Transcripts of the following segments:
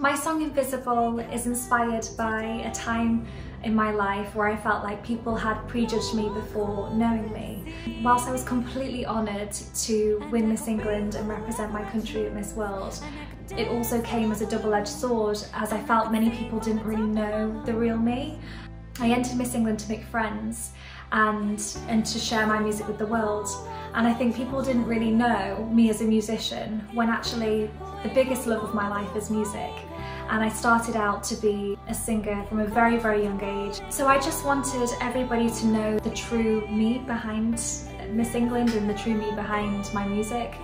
My song Invisible is inspired by a time in my life where I felt like people had prejudged me before knowing me. Whilst I was completely honoured to win Miss England and represent my country at Miss World, it also came as a double-edged sword as I felt many people didn't really know the real me. I entered Miss England to make friends and, and to share my music with the world. And I think people didn't really know me as a musician when actually the biggest love of my life is music. And I started out to be a singer from a very, very young age. So I just wanted everybody to know the true me behind Miss England and the true me behind my music.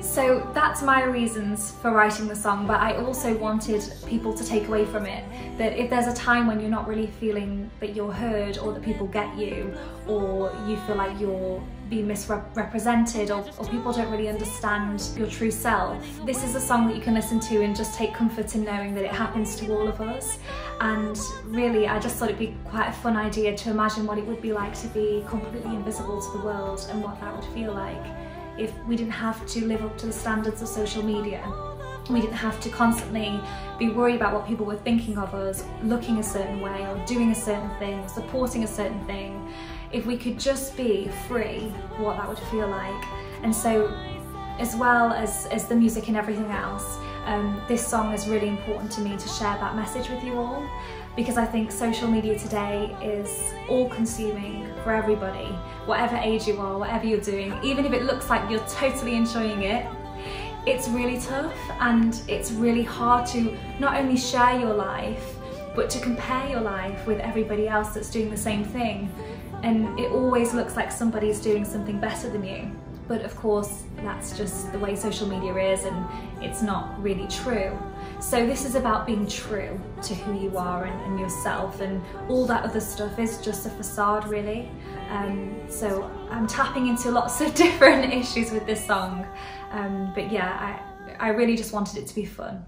So that's my reasons for writing the song, but I also wanted people to take away from it that if there's a time when you're not really feeling that you're heard or that people get you, or you feel like you're being misrepresented or, or people don't really understand your true self, this is a song that you can listen to and just take comfort in knowing that it happens to all of us. And really, I just thought it'd be quite a fun idea to imagine what it would be like to be completely invisible to the world and what that would feel like if we didn't have to live up to the standards of social media. We didn't have to constantly be worried about what people were thinking of us, looking a certain way or doing a certain thing, or supporting a certain thing. If we could just be free, what that would feel like. And so as well as, as the music and everything else, um, this song is really important to me to share that message with you all because I think social media today is all consuming for everybody, whatever age you are, whatever you're doing, even if it looks like you're totally enjoying it, it's really tough and it's really hard to not only share your life, but to compare your life with everybody else that's doing the same thing. And it always looks like somebody's doing something better than you. But of course, that's just the way social media is and it's not really true. So this is about being true to who you are and, and yourself and all that other stuff is just a facade really. Um, so I'm tapping into lots of different issues with this song. Um, but yeah, I, I really just wanted it to be fun.